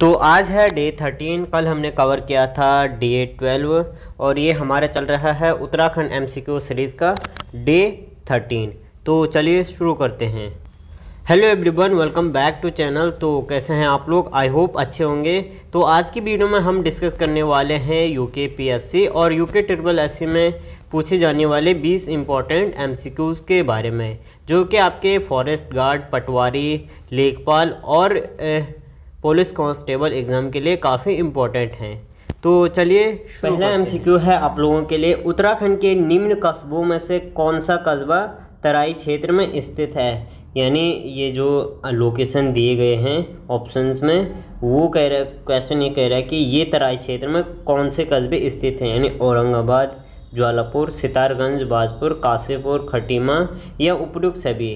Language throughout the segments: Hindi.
तो आज है डे थर्टीन कल हमने कवर किया था डे ट्वेल्व और ये हमारा चल रहा है उत्तराखंड एमसीक्यू सीरीज़ का डे थर्टीन तो चलिए शुरू करते हैं। Hello everyone welcome back to channel तो कैसे हैं आप लोग? आई होप अच्छे होंगे। तो आज की वीडियो में हम डिस्कस करने वाले हैं यूके पीएससी और यूके ट्रिपल एससी में पूछे जाने वाले 20 इंपॉर्टेंट एमसीक्यूज़ के बारे में, जो कि आपके फॉरेस्ट गार्ड पटवारी, लेखपाल और पुलिस कांस्टेबल एग्ज़ाम के लिए काफ़ी इम्पोर्टेंट हैं। तो चलिए पहला एमसीक्यू है। आप लोगों के लिए। उत्तराखंड के निम्न कस्बों में से कौन सा कस्बा तराई क्षेत्र में स्थित है? यानी ये जो लोकेशन दिए गए हैं ऑप्शंस में वो कह रहा क्वेश्चन ये कह रहा है कि ये तराई क्षेत्र में कौन से कस्बे स्थित हैं? यानी औरंगाबाद ज्वालापुर सितारगंज बाजपुर काशीपुर खटीमा या उपयुक्त सभी।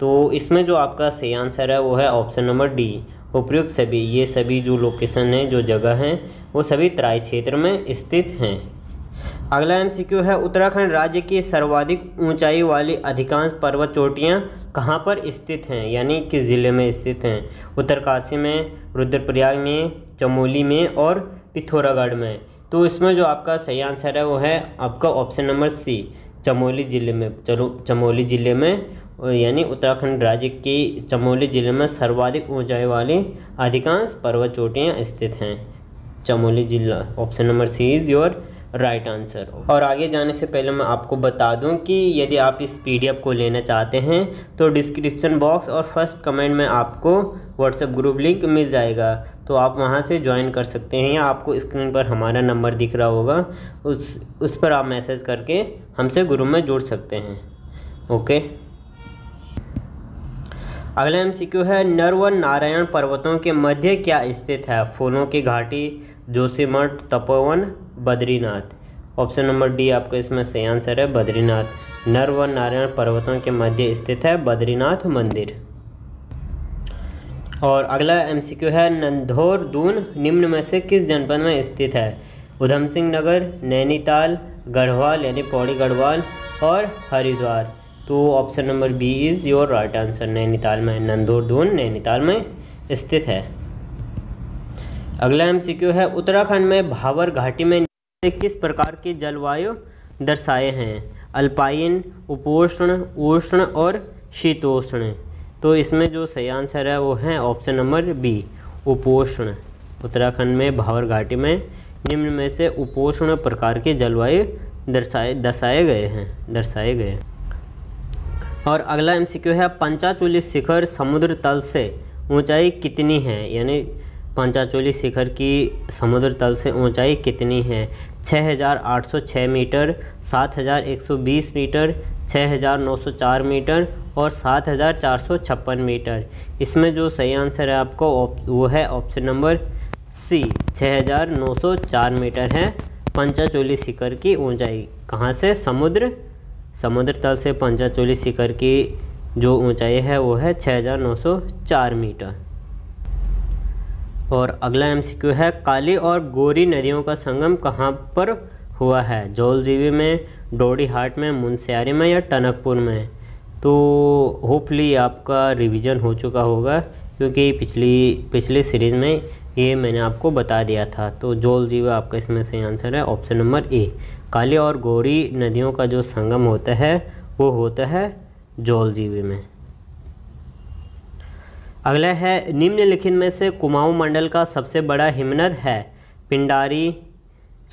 तो इसमें जो आपका सही आंसर है वो है ऑप्शन नंबर डी उपयुक्त सभी, ये सभी जो लोकेशन हैं, जो जगह हैं, वो सभी तराई क्षेत्र में स्थित हैं। अगला एमसीक्यू है, उत्तराखंड राज्य की सर्वाधिक ऊंचाई वाली अधिकांश पर्वत चोटियाँ कहाँ पर स्थित हैं? यानी किस ज़िले में स्थित हैं? उत्तरकाशी में, रुद्रप्रयाग में, चमोली में और पिथौरागढ़ में। तो इसमें जो आपका सही आंसर है, वो है आपका ऑप्शन नंबर सी चमोली ज़िले में, चलो, चमोली ज़िले में यानी उत्तराखंड राज्य के चमोली ज़िले में सर्वाधिक ऊंचाई वाली अधिकांश पर्वत चोटियाँ स्थित हैं। चमोली जिला option number C is your right answer. और आगे जाने से पहले मैं आपको बता दूँ कि यदि आप इस पीडीएफ को लेना चाहते हैं तो डिस्क्रिप्शन बॉक्स और फ़र्स्ट कमेंट में आपको व्हाट्सएप ग्रुप लिंक मिल जाएगा। तो आप वहाँ से ज्वाइन कर सकते हैं या आपको स्क्रीन पर हमारा नंबर दिख रहा होगा, उस उस पर आप मैसेज करके हमसे ग्रुप में जुड़ सकते हैं। ओके? अगला एमसीक्यू है नर व नारायण पर्वतों के मध्य क्या स्थित है? फूलों की घाटी, Joshimath, Tapovan, Badrinath. Option number D आपका इसमें सही आंसर है, बद्रीनाथ। नर व नारायण पर्वतों के मध्य स्थित है, बद्रीनाथ मंदिर। और अगला एमसीक्यू है, नंदौर दून, निम्न में से किस जनपद में स्थित है? उधम सिंह नगर, नैनीताल, गढ़वाल, यानी पौड़ी गढ़वाल और हरिद्वार। तो option number B is your right answer Nainital में नंदोरदून, नैनीताल में स्थित है। अगला एमसीक्यू है, उत्तराखंड में भावर घाटी में किस प्रकार की जलवायु दर्शाए हैं? अल्पाइन उपोष्ण, उष्ण और शीतोष्ण। तो इसमें जो सही आंसर है वो है ऑप्शन नंबर बी उपोष्ण। उत्तराखंड में भावर घाटी में निम्न में से उपोष्ण प्रकार के जलवायु दर्शाए दर्शाए गए हैं, दर्शाए गए हैं। और अगला एमसीक्यू है पंचाचोली शिखर समुद्र तल से ऊंचाई कितनी है? यानी पंचाचोली शिखर की समुद्र तल से ऊंचाई कितनी है? 6,806 मीटर 7,120 मीटर 6,904 मीटर और 7,456 मीटर। इसमें जो सही आंसर है आपको वो है ऑप्शन नंबर सी 6,904 मीटर है पंचाचोली शिखर की ऊंचाई। कहाँ से? समुद्र समुद्र तल से पंचाचोली शिखर की जो ऊंचाई है वो है 6,904 मीटर। और अगला एमसीक्यू है काली और गोरी नदियों का संगम कहाँ पर हुआ है? जोलजीवी में डोडी हाट में मुनस्यारी में या टनकपुर में? तो होपली आपका रिवीजन हो चुका होगा क्योंकि पिछली पिछली सीरीज़ में ये मैंने आपको बता दिया था। तो जोल जीवा आपका इसमें से आंसर है ऑप्शन नंबर ए। काली और गोरी नदियों का जो संगम होता है, वो होता है जोल जीवी में। अगला है, निम्नलिखित में से कुमाऊं मंडल का सबसे बड़ा हिमनद है। पिंडारी,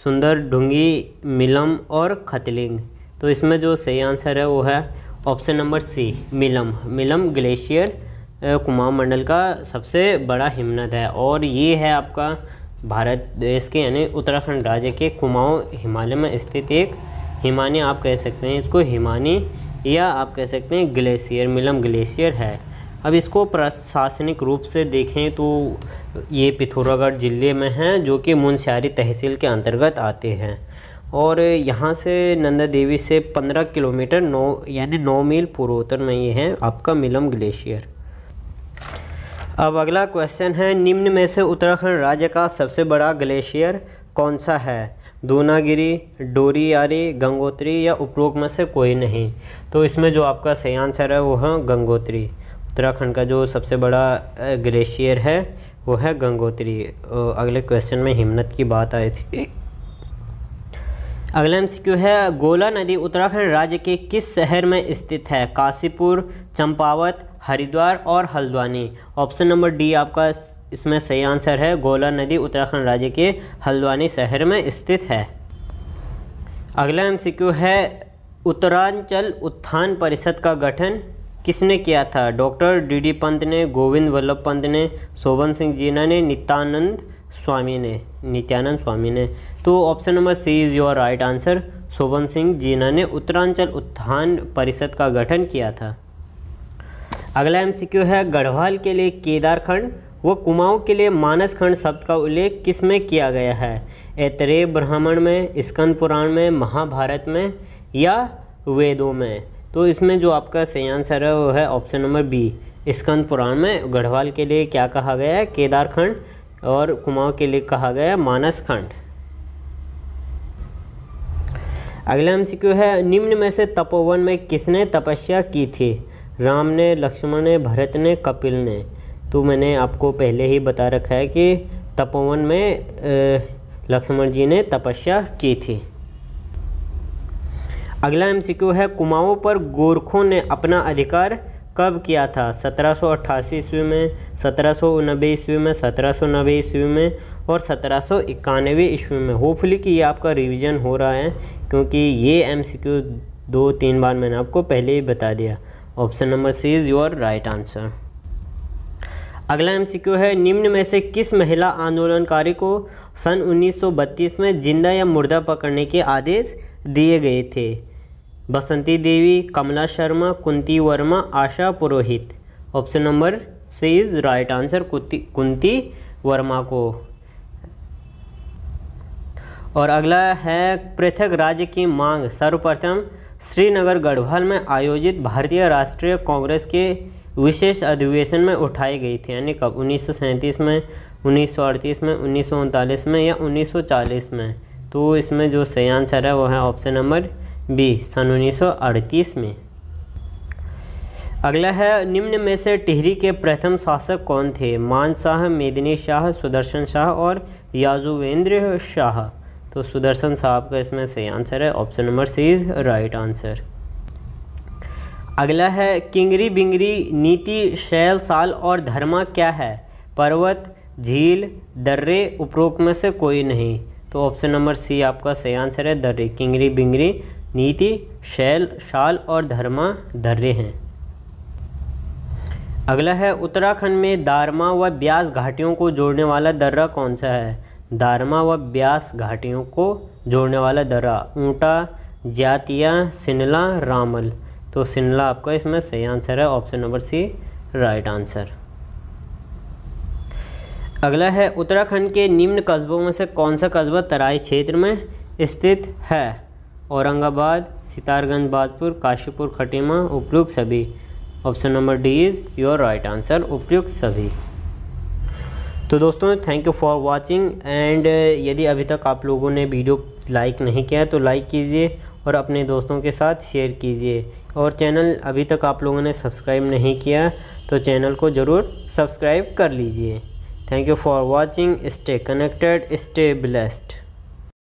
सुंदर, ढुंगी, मिलम और खतलिंग। तो इसमें जो सही आंसर है वो है option number C, Milam. Milam glacier Kumaon मंडल का सबसे बड़ा हिमनद है और ये है आपका भारत देश के, यानी उत्तराखंड राज्य के कुमाऊं हिमालय में स्थित एक हिमानी आप कह सकते हैं। इसको हिमानी या आप कह सकते हैं ग्लेशियर, मिलम ग्लेशियर है। अब इसको प्रशासनिक रूप से देखें तो ये पिथौरागढ़ ज़िले में है, जो कि मुनस्यारी तहसील के अंतर्गत आते हैं। और यहाँ से नंदा देवी से 15 किलोमीटर नौ, यानी 9 मील पूर्वोत्तर में ये है आपका मिलम ग्लेशियर। अब अगला क्वेश्चन है, निम्न में से उत्तराखंड राज्य का सबसे बड़ा ग्लेशियर कौन सा है? दूनागिरी, डोरीयारी, गंगोत्री या उपरोक्त में से कोई नहीं। तो इसमें जो आपका सही आंसर है, वो है गंगोत्री। उत्तराखंड का जो सबसे बड़ा ग्लेशियर है, वो है गंगोत्री। अगले क्वेश्चन में हिम्मत की बात आई थी। अगला एम है, गोला नदी उत्तराखंड राज्य के किस शहर में स्थित है? काशीपुर, चंपावत हरिद्वार और हल्द्वानी। ऑप्शन नंबर डी आपका इसमें सही आंसर है। गोला नदी उत्तराखंड राज्य के हल्द्वानी शहर में स्थित है। अगला एम है। उत्तरांचल उत्थान परिषद का गठन किसने किया था? डॉक्टर डी डी पंत ने, गोविंद वल्लभ पंत ने शोभन सिंह जीना ने, नित्यानंद स्वामी ने, नित्यानंद स्वामी ने। तो option number C is your right answer Shobhan Singh Jeena ने उत्तरांचल उत्थान परिषद का गठन किया था। अगला एमसीक्यू है, गढ़वाल के लिए केदार खंड। व कुमाऊं के लिए मानस खंड शब्द का उल्लेख किसमें किया गया है? ऐतरेय ब्राह्मण में, स्कंद पुराण में, महाभारत में या वेदों में? तो इसमें जो आपका सही आंसर है, वो है option number B Skanda Purana में गढ़वाल के लिए क्या कहा गया है? केदार खंड और कुमाऊं के लिए कहा गया है मानस खंड। अगला एमसीक्यू है, निम्न में से तपोवन में किसने तपस्या की थी? राम ने, लक्ष्मण ने, भरत ने, कपिल ने। तो मैंने आपको पहले ही बता रखा है कि तपोवन में लक्ष्मण जी ने तपस्या की थी। अगला एमसीक्यू है, कुमाऊं पर गोरखों ने अपना अधिकार कब किया था? सत्रह सौ अट्ठासी ईस्वी में, सत्रह सौ नब्बे ईस्वी में, सत्रह सौ नब्बे ईस्वी में और सत्रह सौ इक्यानवे ईस्वी में। होपफुली कि ये आपका रिवीजन हो रहा है, क्योंकि ये एमसीक्यू दो तीन बार मैंने आपको पहले ही बता दिया। Option number C is your right answer. अगला एमसीक्यू है, निम्न में से किस महिला आंदोलनकारी को सन 1932 में ज़िंदा या मुर्दा पकड़ने के आदेश दिए गए थे? Basanti Devi, Kamla Sharma, Kunti Verma, Asha Purohit. Option number C is right answer, Kunti Verma को। और अगला है पृथक राज्य की मांग सर्वप्रथम श्रीनगर गढ़वाल में आयोजित भारतीय राष्ट्रीय कांग्रेस के विशेष अधिवेशन में उठाई गई थी, यानी कब? उन्नीस सौ सैंतीस में, उन्नीस सौ अड़तीस में, उन्नीस सौ उनतालीस में या 1940 में? तो इसमें जो सही आंसर है वो है ऑप्शन नंबर बी, सन उन्नीस सौ अड़तीस में। अगला है, निम्न में से टिहरी के प्रथम शासक कौन थे? मान शाह, मेदिनी शाह, सुदर्शन शाह और याजुवेंद्र शाह। तो सुदर्शन साहब का इसमें सही आंसर है option number C is right answer अगला है, किंगरी बिंगरी नीति, शैल साल और धर्मा क्या है? पर्वत, झील, दर्रे, उपरोक्त में से कोई नहीं। तो ऑप्शन नंबर सी आपका सही आंसर है, दर्रे, किंगरी बिंगरी नीति, शैल शाल और धर्मा दर्रे हैं। अगला है, उत्तराखंड में दारमा व ब्यास घाटियों को जोड़ने वाला दर्रा कौन सा है? दारमा व ब्यास घाटियों को जोड़ने वाला दर्रा, ऊँटा जातिया सिनला रामल। तो सिनला आपका इसमें सही आंसर है, option number C, right answer. अगला है, उत्तराखंड के निम्न कस्बों में से कौन सा कस्बा तराई क्षेत्र में स्थित है? औरंगाबाद, सितारगंज, बाजपुर, काशीपुर, खटीमा उपयुक्त सभी। Option number D is your right answer उपयुक्त सभी। तो दोस्तों thank you for watching and यदि अभी तक आप लोगों ने वीडियो लाइक नहीं किया तो लाइक कीजिए और अपने दोस्तों के साथ शेयर कीजिए। और चैनल अभी तक आप लोगों ने सब्सक्राइब नहीं किया तो चैनल को ज़रूर सब्सक्राइब कर लीजिए। Thank you for watching stay connected stay blessed